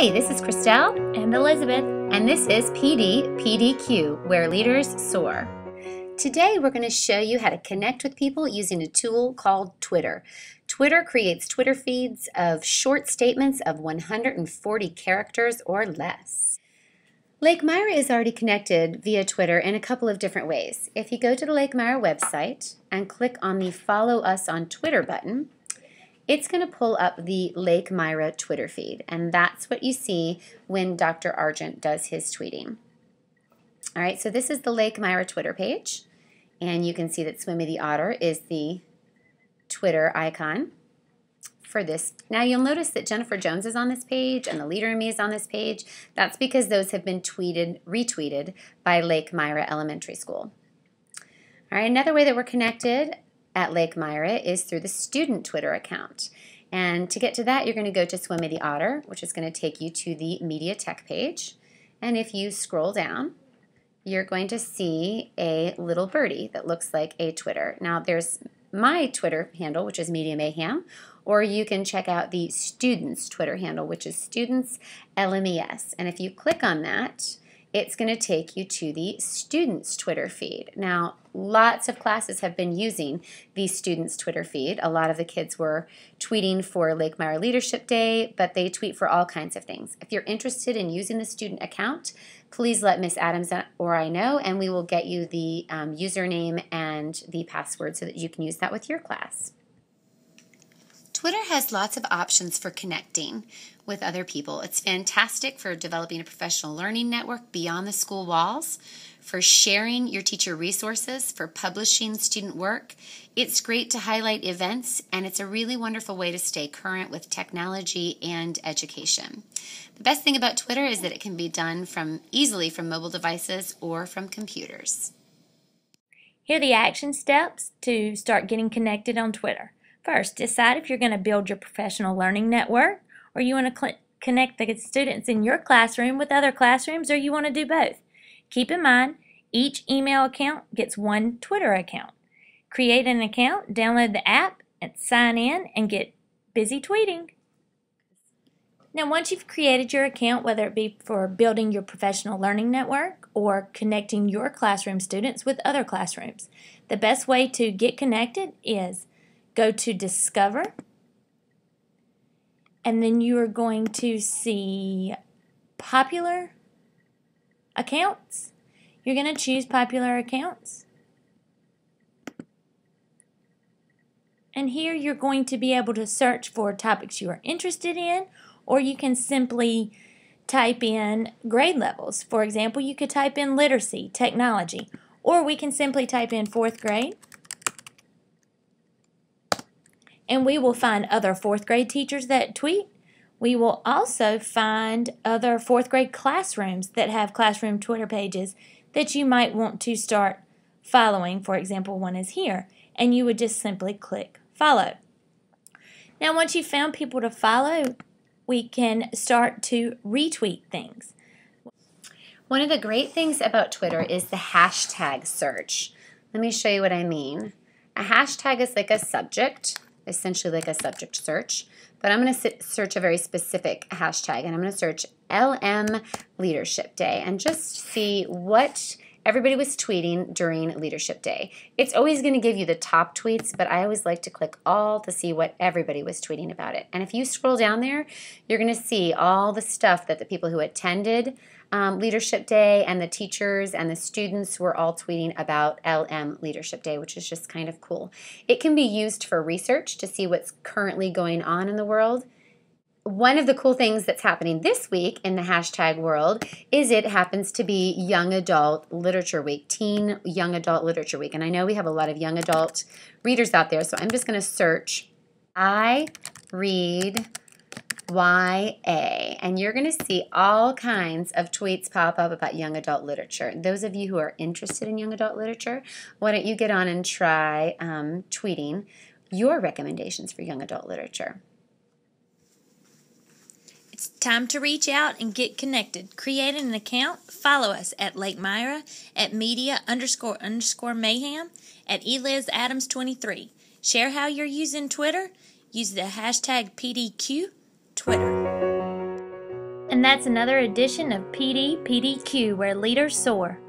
Hey, this is Christelle and Elizabeth, and this is PD PDQ, where leaders soar. Today, we're going to show you how to connect with people using a tool called Twitter. Twitter creates Twitter feeds of short statements of 140 characters or less. Lake Myra is already connected via Twitter in a couple of different ways. If you go to the Lake Myra website and click on the Follow Us on Twitter button, it's going to pull up the Lake Myra Twitter feed, and that's what you see when Dr. Argent does his tweeting. All right, so this is the Lake Myra Twitter page, and you can see that Swimmy the Otter is the Twitter icon for this. Now you'll notice that Jennifer Jones is on this page and the Leader in Me is on this page. That's because those have been tweeted, retweeted by Lake Myra Elementary School. All right, another way that we're connected at Lake Myra is through the student Twitter account. And to get to that, you're going to go to Swimmy the Otter, which is going to take you to the Media Tech page. And if you scroll down, you're going to see a little birdie that looks like a Twitter. Now, there's my Twitter handle, which is Media Mayhem, or you can check out the students' Twitter handle, which is Students LMES. And if you click on that, it's going to take you to the students' Twitter feed. Now, lots of classes have been using the students' Twitter feed. A lot of the kids were tweeting for Lake Myra Leadership Day, but they tweet for all kinds of things. If you're interested in using the student account, please let Miss Adams or I know, and we will get you the um, username and the password so that you can use that with your class. Twitter has lots of options for connecting with other people. It's fantastic for developing a professional learning network beyond the school walls, for sharing your teacher resources, for publishing student work. It's great to highlight events, and it's a really wonderful way to stay current with technology and education. The best thing about Twitter is that it can be done from easily from mobile devices or from computers. Here are the action steps to start getting connected on Twitter. First, decide if you're going to build your professional learning network or you want to connect the students in your classroom with other classrooms or you want to do both. Keep in mind, each email account gets one Twitter account. Create an account, download the app, and sign in and get busy tweeting. Now, once you've created your account, whether it be for building your professional learning network or connecting your classroom students with other classrooms, the best way to get connected is go to Discover, and then you are going to see Popular Accounts. You're going to choose Popular Accounts. And here you're going to be able to search for topics you are interested in, or you can simply type in grade levels. For example, you could type in literacy, technology, or we can simply type in fourth grade and we will find other fourth grade teachers that tweet. We will also find other fourth grade classrooms that have classroom Twitter pages that you might want to start following. For example, one is here, and you would just simply click follow. Now, once you've found people to follow, we can start to retweet things. One of the great things about Twitter is the hashtag search. Let me show you what I mean. A hashtag is like a subject essentially like a subject search. But I'm going to search a very specific hashtag, and I'm going to search LM Leadership Day and just see what everybody was tweeting during Leadership Day. It's always going to give you the top tweets, but I always like to click all to see what everybody was tweeting about it. And if you scroll down there, you're going to see all the stuff that the people who attended um, Leadership Day, and the teachers and the students were all tweeting about LM Leadership Day, which is just kind of cool. It can be used for research to see what's currently going on in the world. One of the cool things that's happening this week in the hashtag world is it happens to be Young Adult Literature Week, Teen Young Adult Literature Week. And I know we have a lot of young adult readers out there, so I'm just going to search I read YA, and you're going to see all kinds of tweets pop up about young adult literature. Those of you who are interested in young adult literature, why don't you get on and try um, tweeting your recommendations for young adult literature? It's time to reach out and get connected. Create an account. Follow us at Lake Myra, at media underscore underscore mayhem, at Eliz Adams 23. Share how you're using Twitter. Use the hashtag PDQ Twitter. And that's another edition of PD PDQ where leaders soar.